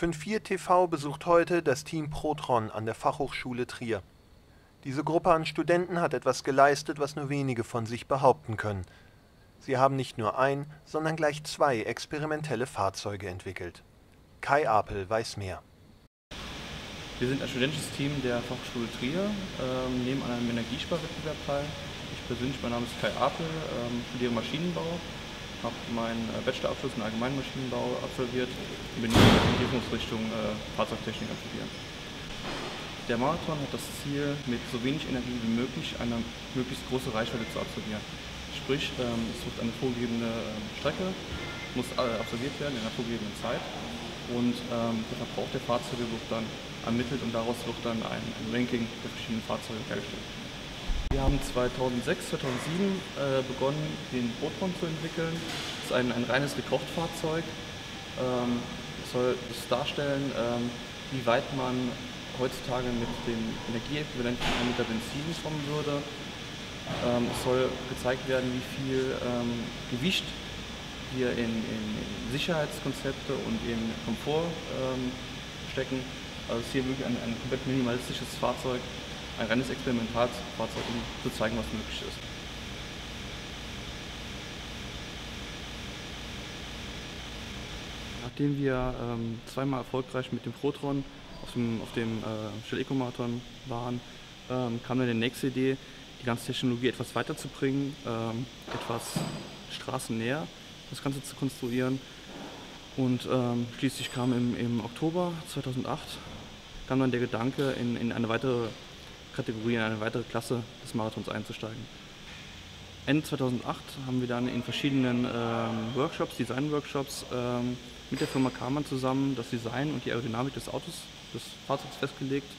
54 TV besucht heute das Team Protron an der Fachhochschule Trier. Diese Gruppe an Studenten hat etwas geleistet, was nur wenige von sich behaupten können. Sie haben nicht nur ein, sondern gleich zwei experimentelle Fahrzeuge entwickelt. Kai Apel weiß mehr. Wir sind ein studentisches Team der Fachhochschule Trier, ähm, nehmen an einem Energiesparwettbewerb teil. Ich persönlich, mein Name ist Kai Apel, ähm, studiere Maschinenbau, habe meinen äh, Bachelorabschluss in Allgemeinen Maschinenbau absolviert und bin in der Orientierungsrichtung äh, Fahrzeugtechnik am Studieren. Der Marathon hat das Ziel, mit so wenig Energie wie möglich eine möglichst große Reichweite zu absolvieren. Sprich, ähm, es wird eine vorgegebene ähm, Strecke, muss äh, absolviert werden in einer vorgegebenen Zeit und ähm, der Verbrauch der Fahrzeuge wird dann ermittelt und daraus wird dann ein, ein Ranking der verschiedenen Fahrzeuge hergestellt. Wir haben 2006, 2007 äh, begonnen, den Proton zu entwickeln. Das ist ein, ein reines Rekordfahrzeug. Ähm, soll es darstellen, ähm, wie weit man heutzutage mit dem Energieäquivalent von 1 Liter Benzin kommen würde. Ähm, es soll gezeigt werden, wie viel ähm, Gewicht wir in, in, Sicherheitskonzepte und in Komfort ähm, stecken. Also es ist hier wirklich ein, ein komplett minimalistisches Fahrzeug, ein reines Experimentalfahrzeug, um zu zeigen, was möglich ist. Nachdem wir ähm, zweimal erfolgreich mit dem Protron auf dem, auf dem äh, Shell Eco Marathon waren, ähm, kam dann die nächste Idee, die ganze Technologie etwas weiterzubringen, ähm, etwas straßennäher das Ganze zu konstruieren. Und ähm, schließlich kam im, im Oktober 2008 kam dann der Gedanke, in, in eine weitere Kategorie, in eine weitere Klasse des Marathons einzusteigen. Ende 2008 haben wir dann in verschiedenen ähm, Workshops, Design-Workshops, ähm, mit der Firma Karmann zusammen das Design und die Aerodynamik des Autos, des Fahrzeugs festgelegt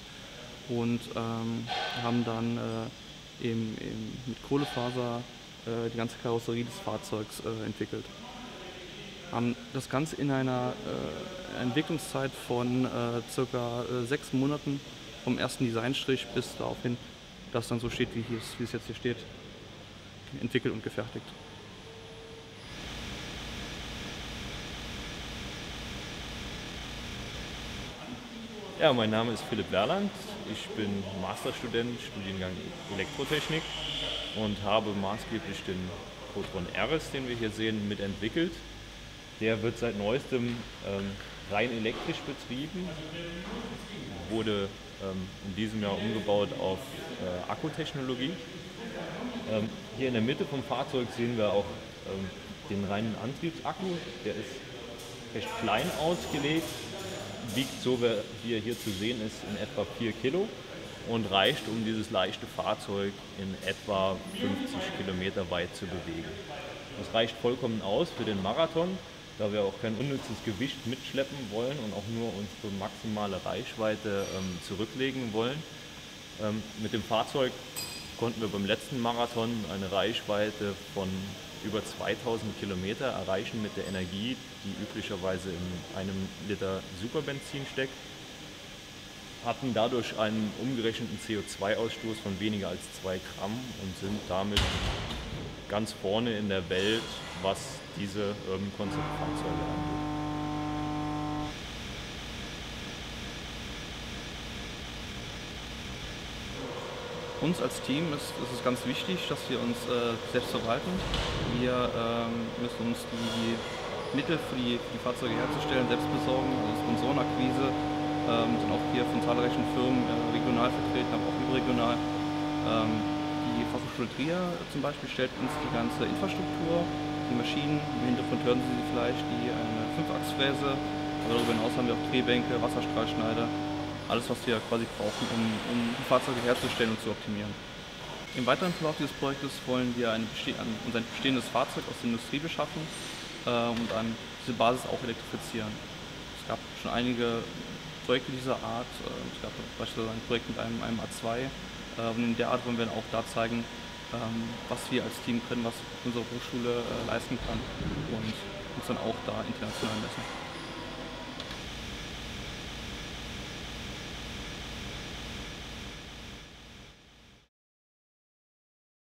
und ähm, haben dann äh, eben, eben mit Kohlefaser äh, die ganze Karosserie des Fahrzeugs äh, entwickelt haben das Ganze in einer äh, Entwicklungszeit von äh, circa äh, sechs Monaten vom ersten Designstrich bis daraufhin, dass dann so steht, wie, es, wie es jetzt hier steht, entwickelt und gefertigt. Ja, mein Name ist Philipp Lerland. Ich bin Masterstudent, Studiengang Elektrotechnik und habe maßgeblich den Cotron RS, den wir hier sehen, mitentwickelt. Der wird seit neuestem ähm, rein elektrisch betrieben, wurde in diesem Jahr umgebaut auf äh, Akkutechnologie. Ähm, hier in der Mitte vom Fahrzeug sehen wir auch ähm, den reinen Antriebsakku. Der ist recht klein ausgelegt, wiegt so wie er hier zu sehen ist in etwa 4 Kilo und reicht, um dieses leichte Fahrzeug in etwa 50 Kilometer weit zu bewegen. Das reicht vollkommen aus für den Marathon da wir auch kein unnützes Gewicht mitschleppen wollen und auch nur unsere maximale Reichweite ähm, zurücklegen wollen. Ähm, mit dem Fahrzeug konnten wir beim letzten Marathon eine Reichweite von über 2000 Kilometer erreichen mit der Energie, die üblicherweise in einem Liter Superbenzin steckt, hatten dadurch einen umgerechneten CO2-Ausstoß von weniger als 2 Gramm und sind damit ganz vorne in der Welt, was diese Urban Concept Fahrzeuge angeht. Uns als Team ist, ist es ganz wichtig, dass wir uns äh, selbst verwalten. Wir ähm, müssen uns die Mittel für die, die, Fahrzeuge herzustellen selbst besorgen, also Sponsorenakquise, ähm, sind auch hier von zahlreichen Firmen äh, regional vertreten, aber auch überregional. Ähm, die Fachhochschule Trier zum Beispiel stellt uns die ganze Infrastruktur die Maschinen. Im Hintergrund hören Sie sie vielleicht, die eine Fünfachsfräse. Aber darüber hinaus haben wir auch Drehbänke, Wasserstrahlschneider, alles was wir quasi brauchen, um, um Fahrzeuge herzustellen und zu optimieren. Im weiteren Verlauf dieses Projektes wollen wir ein, uns ein bestehendes Fahrzeug aus der Industrie beschaffen äh, und an diese Basis auch elektrifizieren. Es gab schon einige Projekte dieser Art. Äh, es gab beispielsweise ein Projekt mit einem, einem A2. Äh, und in der Art wollen wir dann auch da zeigen, was wir als Team können, was unsere Hochschule äh, leisten kann und uns dann auch da international messen.